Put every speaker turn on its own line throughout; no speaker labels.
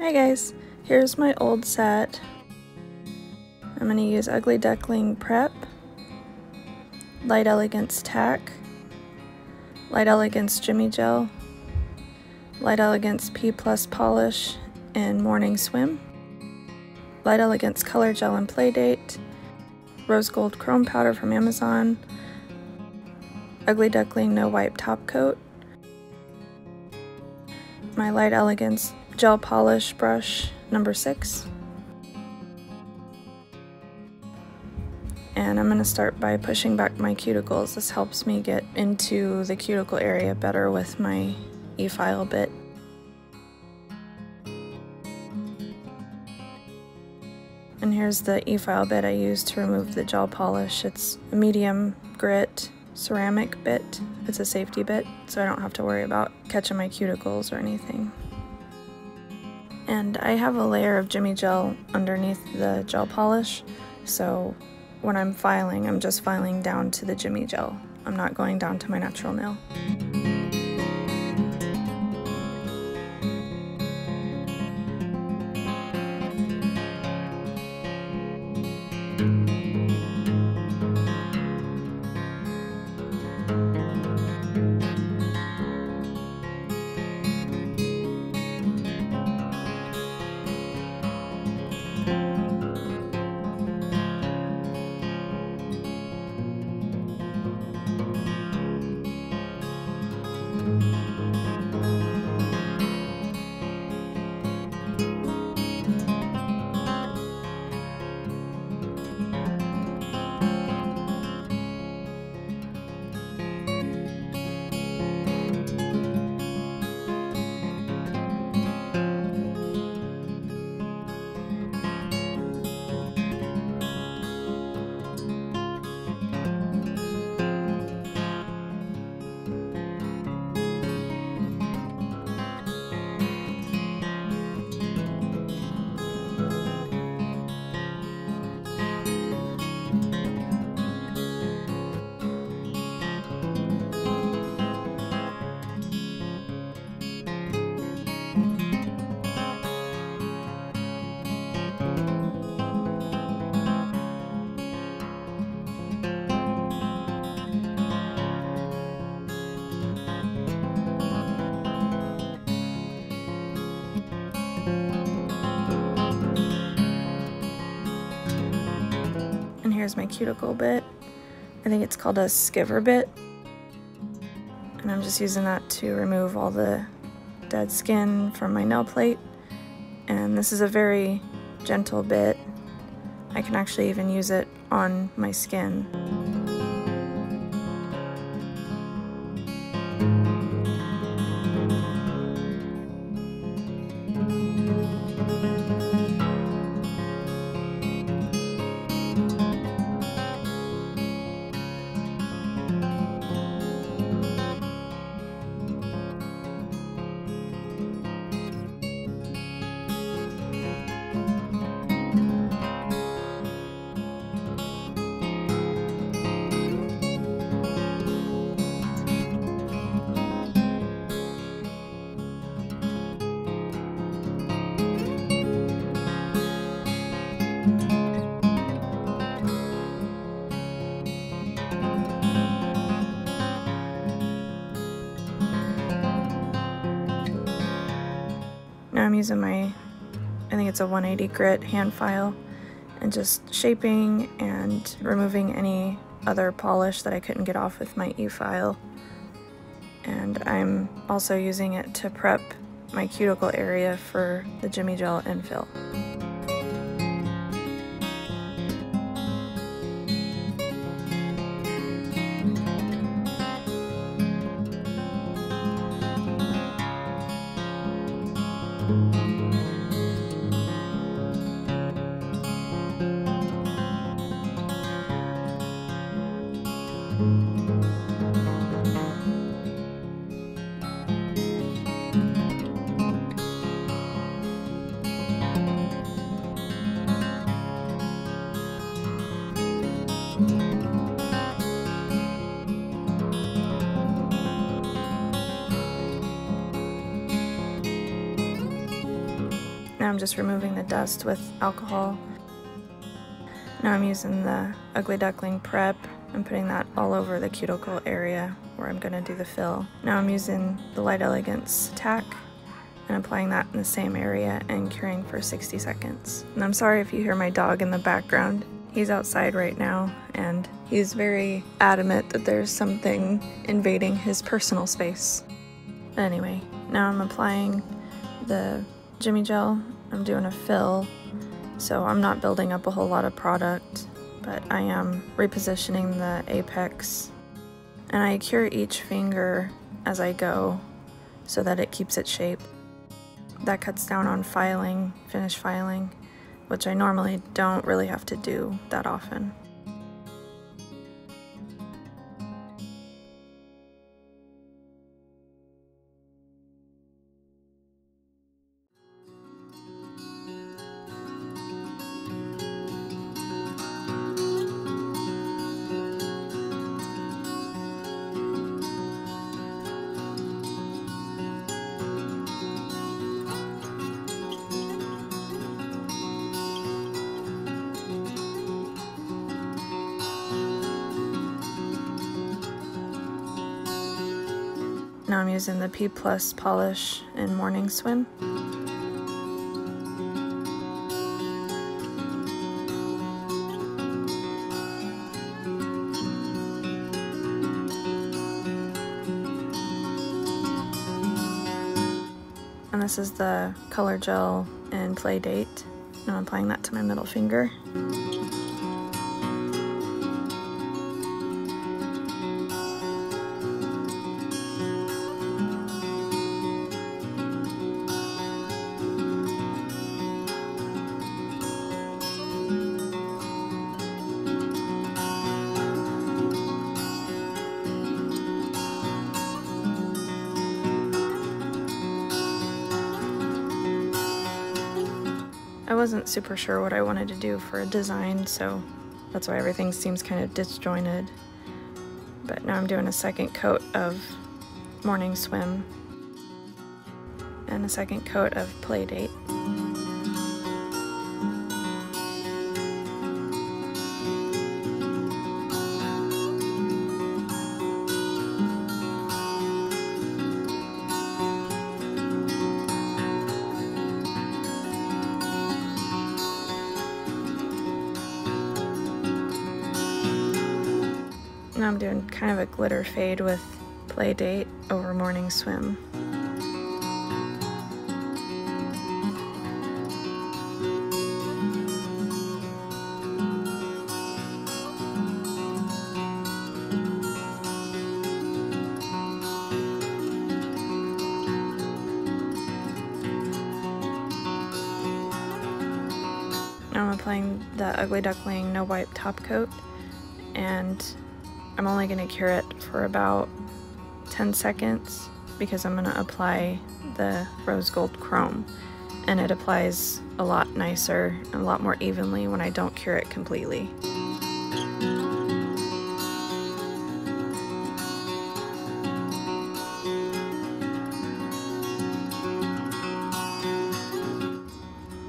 Hi guys, here's my old set. I'm going to use Ugly Duckling Prep, Light Elegance Tack, Light Elegance Jimmy Gel, Light Elegance P Plus Polish and Morning Swim, Light Elegance Color Gel and Playdate, Rose Gold Chrome Powder from Amazon, Ugly Duckling No Wipe Top Coat, my Light Elegance Gel Polish Brush number 6. And I'm going to start by pushing back my cuticles. This helps me get into the cuticle area better with my e-file bit. And here's the e-file bit I use to remove the gel polish. It's a medium grit ceramic bit. It's a safety bit, so I don't have to worry about catching my cuticles or anything. And I have a layer of Jimmy Gel underneath the gel polish, so when I'm filing, I'm just filing down to the Jimmy Gel. I'm not going down to my natural nail. My cuticle bit. I think it's called a skiver bit. And I'm just using that to remove all the dead skin from my nail plate. And this is a very gentle bit. I can actually even use it on my skin. Using my, I think it's a 180 grit hand file and just shaping and removing any other polish that I couldn't get off with my e-file. And I'm also using it to prep my cuticle area for the Jimmy Gel infill. I'm just removing the dust with alcohol. Now I'm using the Ugly Duckling Prep. I'm putting that all over the cuticle area where I'm gonna do the fill. Now I'm using the Light Elegance tack and applying that in the same area and curing for 60 seconds. And I'm sorry if you hear my dog in the background. He's outside right now and he's very adamant that there's something invading his personal space. But anyway, now I'm applying the Jimmy Gel. I'm doing a fill, so I'm not building up a whole lot of product, but I am repositioning the apex. And I cure each finger as I go so that it keeps its shape. That cuts down on filing, finish filing, which I normally don't really have to do that often. Now I'm using the P Plus polish in Morning Swim. And this is the color gel in Play Date. Now I'm applying that to my middle finger. I wasn't super sure what I wanted to do for a design, so that's why everything seems kind of disjointed. But now I'm doing a second coat of Morning Swim and a second coat of Playdate. I'm doing kind of a glitter fade with Play Date over Morning Swim. Now I'm applying the Ugly Duckling No Wipe Top Coat and I'm only going to cure it for about 10 seconds because I'm going to apply the rose gold chrome and it applies a lot nicer and a lot more evenly when I don't cure it completely.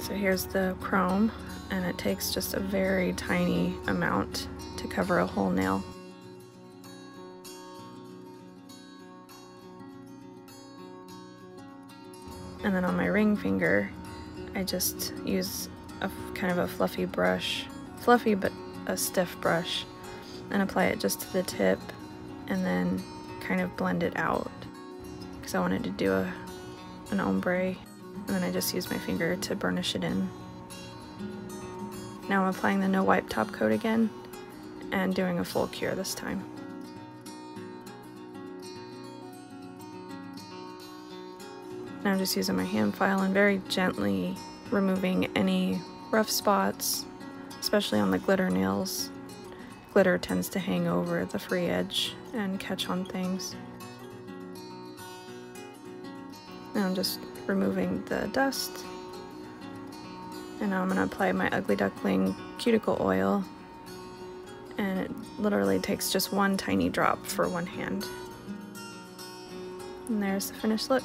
So here's the chrome and it takes just a very tiny amount to cover a whole nail. And then on my ring finger, I just use a kind of a fluffy brush, fluffy but a stiff brush, and apply it just to the tip and then kind of blend it out because I wanted to do a, an ombre and then I just use my finger to burnish it in. Now I'm applying the no wipe top coat again and doing a full cure this time. Now I'm just using my hand file and very gently removing any rough spots, especially on the glitter nails. Glitter tends to hang over the free edge and catch on things. Now I'm just removing the dust. And now I'm going to apply my Ugly Duckling cuticle oil. And it literally takes just one tiny drop for one hand. And there's the finished look.